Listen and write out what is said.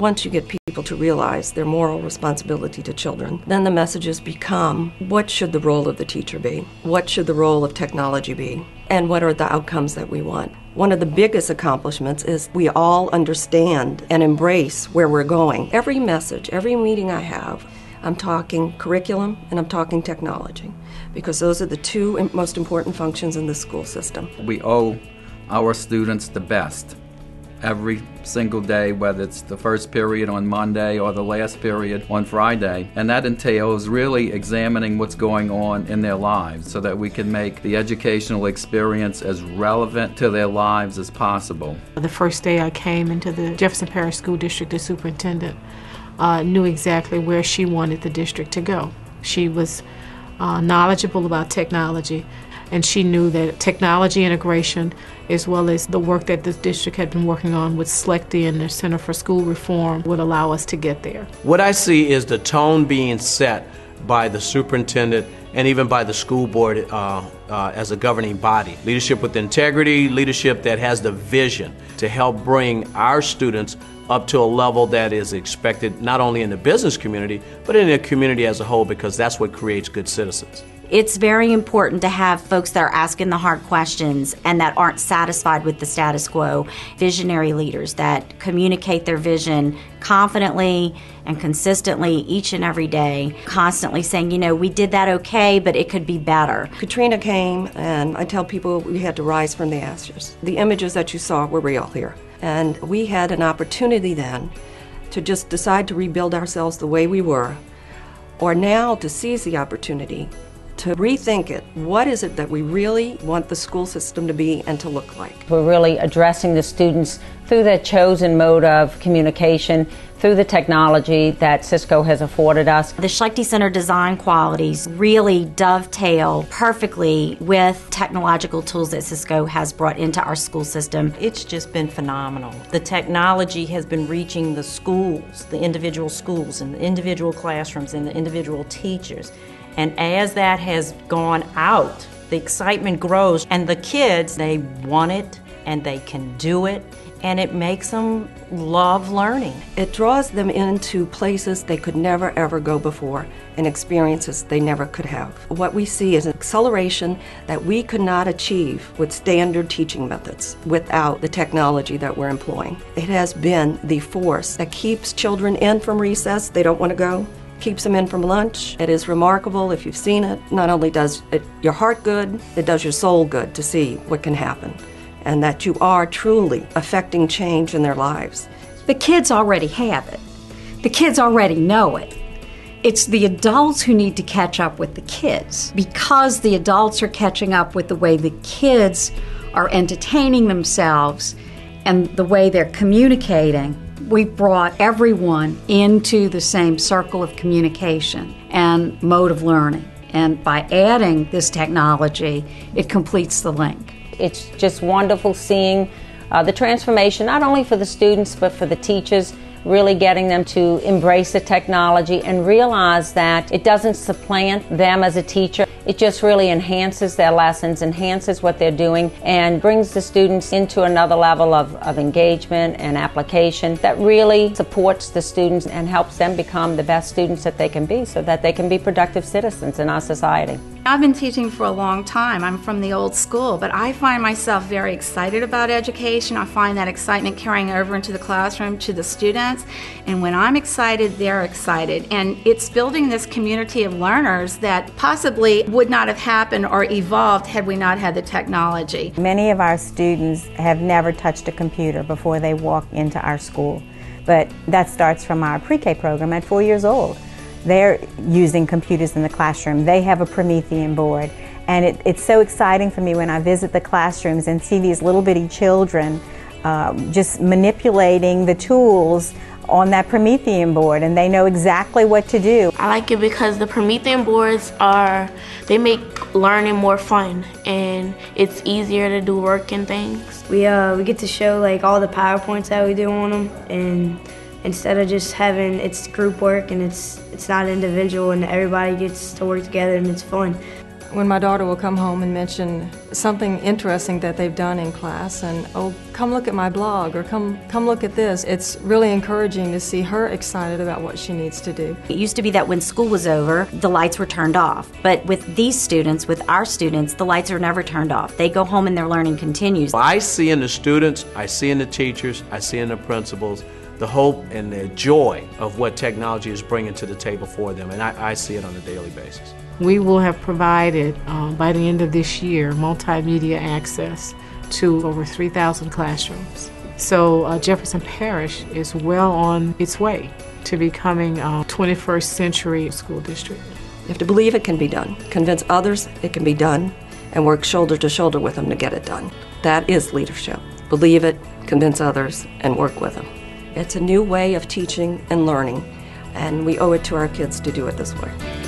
Once you get people to realize their moral responsibility to children, then the messages become what should the role of the teacher be? What should the role of technology be? And what are the outcomes that we want? One of the biggest accomplishments is we all understand and embrace where we're going. Every message, every meeting I have, I'm talking curriculum and I'm talking technology because those are the two most important functions in the school system. We owe our students the best every single day, whether it's the first period on Monday or the last period on Friday. And that entails really examining what's going on in their lives so that we can make the educational experience as relevant to their lives as possible. The first day I came into the Jefferson Parish School District the superintendent, uh, knew exactly where she wanted the district to go. She was uh, knowledgeable about technology and she knew that technology integration, as well as the work that the district had been working on with Schlechty and the Center for School Reform, would allow us to get there. What I see is the tone being set by the superintendent and even by the school board uh, uh, as a governing body. Leadership with integrity, leadership that has the vision to help bring our students up to a level that is expected not only in the business community, but in the community as a whole, because that's what creates good citizens. It's very important to have folks that are asking the hard questions and that aren't satisfied with the status quo. Visionary leaders that communicate their vision confidently and consistently each and every day, constantly saying, you know, we did that okay, but it could be better. Katrina came, and I tell people we had to rise from the ashes. The images that you saw were real here. And we had an opportunity then to just decide to rebuild ourselves the way we were, or now to seize the opportunity to rethink it. What is it that we really want the school system to be and to look like? We're really addressing the students through their chosen mode of communication, through the technology that Cisco has afforded us. The Schlechty Center design qualities really dovetail perfectly with technological tools that Cisco has brought into our school system. It's just been phenomenal. The technology has been reaching the schools, the individual schools, and the individual classrooms, and the individual teachers. And as that has gone out, the excitement grows, and the kids, they want it and they can do it, and it makes them love learning. It draws them into places they could never ever go before and experiences they never could have. What we see is an acceleration that we could not achieve with standard teaching methods without the technology that we're employing. It has been the force that keeps children in from recess, they don't want to go keeps them in from lunch. It is remarkable if you've seen it. Not only does it your heart good, it does your soul good to see what can happen and that you are truly affecting change in their lives. The kids already have it. The kids already know it. It's the adults who need to catch up with the kids because the adults are catching up with the way the kids are entertaining themselves and the way they're communicating we've brought everyone into the same circle of communication and mode of learning. And by adding this technology, it completes the link. It's just wonderful seeing uh, the transformation, not only for the students, but for the teachers really getting them to embrace the technology and realize that it doesn't supplant them as a teacher. It just really enhances their lessons, enhances what they're doing, and brings the students into another level of, of engagement and application that really supports the students and helps them become the best students that they can be so that they can be productive citizens in our society. I've been teaching for a long time. I'm from the old school, but I find myself very excited about education. I find that excitement carrying over into the classroom to the students. And when I'm excited, they're excited. And it's building this community of learners that possibly would not have happened or evolved had we not had the technology. Many of our students have never touched a computer before they walk into our school. But that starts from our pre K program at four years old. They're using computers in the classroom. They have a Promethean board. And it, it's so exciting for me when I visit the classrooms and see these little bitty children um, just manipulating the tools on that Promethean board and they know exactly what to do. I like it because the Promethean boards are, they make learning more fun and it's easier to do work and things. We, uh, we get to show like all the PowerPoints that we do on them and instead of just having it's group work and it's it's not individual and everybody gets to work together and it's fun. when my daughter will come home and mention something interesting that they've done in class and oh come look at my blog or come come look at this it's really encouraging to see her excited about what she needs to do. It used to be that when school was over the lights were turned off. But with these students with our students the lights are never turned off. They go home and their learning continues. I see in the students i see in the teachers i see in the principals the hope and the joy of what technology is bringing to the table for them and i, I see it on a daily basis we will have provided uh, by the end of this year multimedia access to over 3,000 classrooms. So uh, Jefferson Parish is well on its way to becoming a 21st century school district. You have to believe it can be done, convince others it can be done, and work shoulder to shoulder with them to get it done. That is leadership. Believe it, convince others, and work with them. It's a new way of teaching and learning, and we owe it to our kids to do it this way.